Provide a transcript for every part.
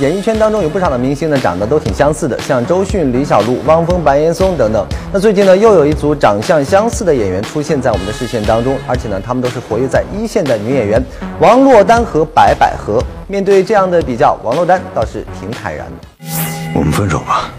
演艺圈当中有不少的明星呢，长得都挺相似的，像周迅、李小璐、汪峰、白岩松等等。那最近呢，又有一组长相相似的演员出现在我们的视线当中，而且呢，他们都是活跃在一线的女演员，王珞丹和白百合。面对这样的比较，王珞丹倒是挺坦然的。我们分手吧。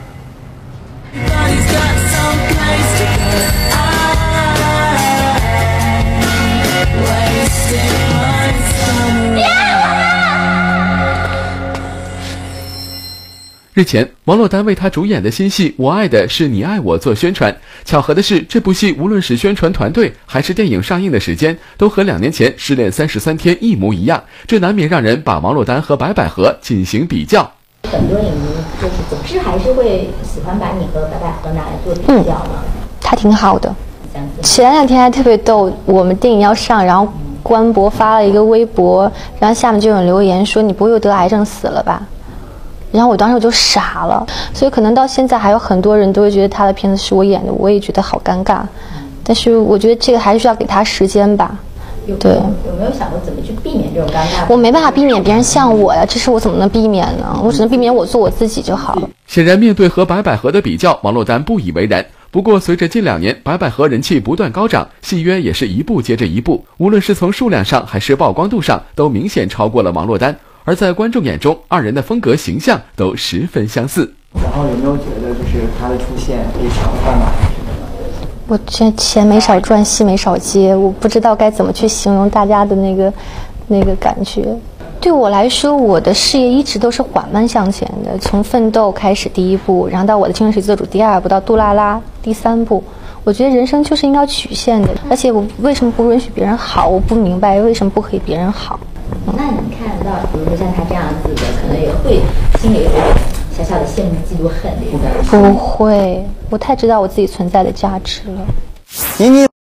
日前，王珞丹为她主演的新戏《我爱的是你爱我》做宣传。巧合的是，这部戏无论是宣传团队还是电影上映的时间，都和两年前《失恋三十三天》一模一样，这难免让人把王珞丹和白百合进行比较。很多影迷就是总是还是会喜欢把你和白百合拿来做比较嘛。他挺好的。前两天还特别逗，我们电影要上，然后官博发了一个微博，然后下面就有人留言说：“你不会又得癌症死了吧？”然后我当时我就傻了，所以可能到现在还有很多人都会觉得他的片子是我演的，我也觉得好尴尬。但是我觉得这个还是需要给他时间吧。对，有没有想过怎么去避免这种尴尬？我没办法避免别人像我呀，这是我怎么能避免呢？我只能避免我做我自己就好了。显然，面对和白百合的比较，王珞丹不以为然。不过，随着近两年白百合人气不断高涨，戏约也是一步接着一步，无论是从数量上还是曝光度上，都明显超过了王珞丹。而在观众眼中，二人的风格形象都十分相似。然后有没有觉得就是他的出现非常换马什么的？我这钱没少赚，戏没少接，我不知道该怎么去形容大家的那个那个感觉。对我来说，我的事业一直都是缓慢向前的，从《奋斗》开始第一步，然后到《我的青春是做主》第二步，到《杜拉拉》第三步。我觉得人生就是应该曲线的，而且我为什么不允许别人好？我不明白为什么不可以别人好。那你看到，比如说像他这样子的，可能也会心里有点小小的羡慕、嫉妒、恨的。不会，我太知道我自己存在的价值了。妮妮。